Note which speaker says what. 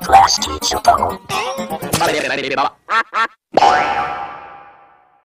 Speaker 1: Class teacher bubble.